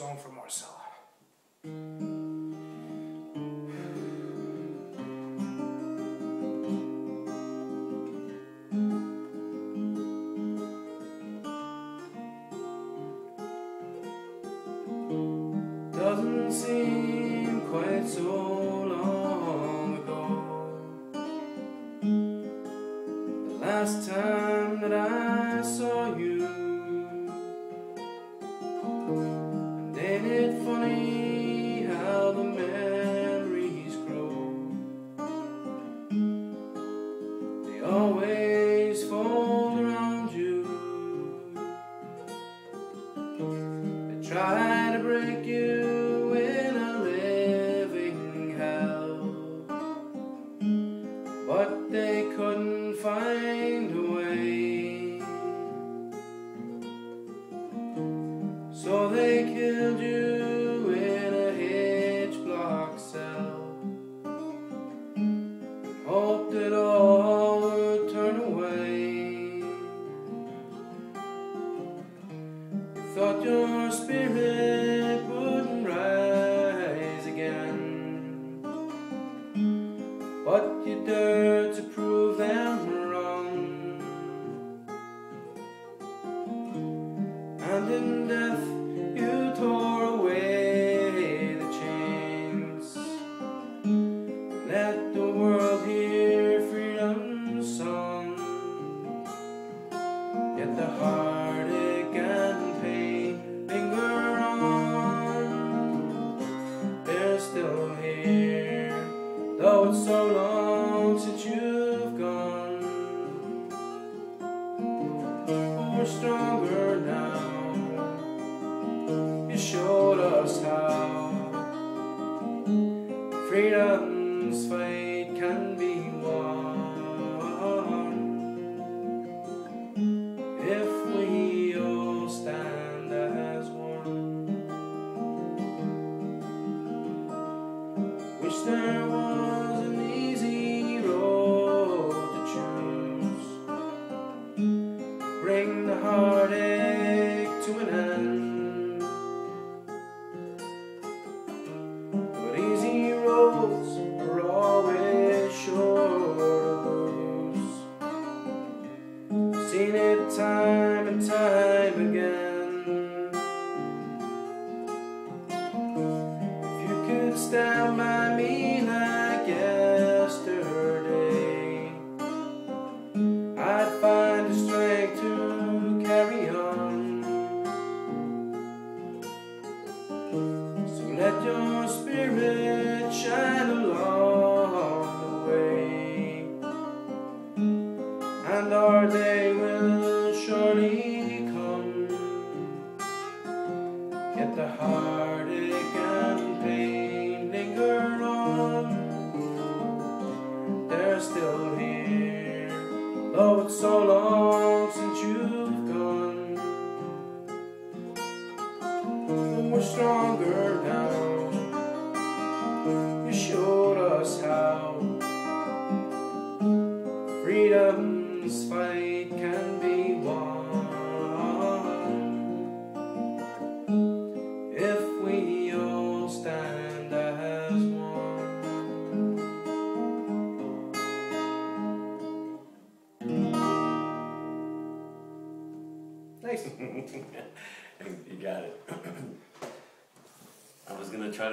song for Marcella. Doesn't seem quite so long ago The last time try to break you in a living hell. But they couldn't find a way. So they killed you thought your spirit wouldn't rise again. But you dared to prove them wrong. And in death long since you've gone. We're stronger and time again. If you could stand by me like yesterday, I'd find the strength to carry on. So let your spirit shine along the way and our day will surely come. Yet the heartache and pain linger on. They're still here, though it's so long since you've gone. We're stronger now. You showed us how freedom's fight can Nice. you got it. I was gonna try to.